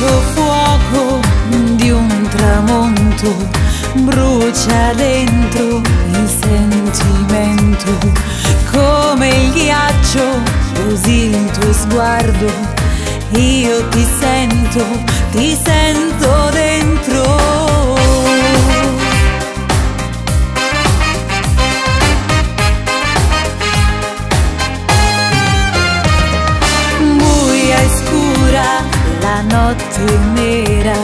stesso fuoco di un tramonto brucia dentro il sentimento come il ghiaccio così il tuo sguardo io ti sento. notte nera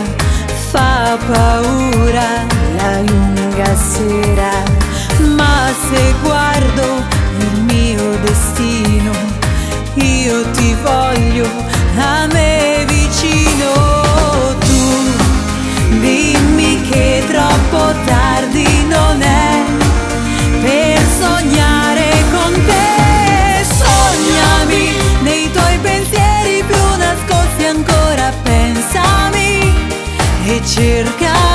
fa paura la lunga sera, ma se guardo il mio destino, io ti voglio a me vicino. Tu dimmi che è troppo tardi. e cerca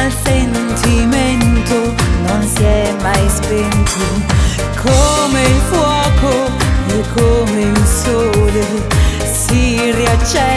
ma il sentimento non si è mai spento. Come il fuoco e come il sole si riaccende.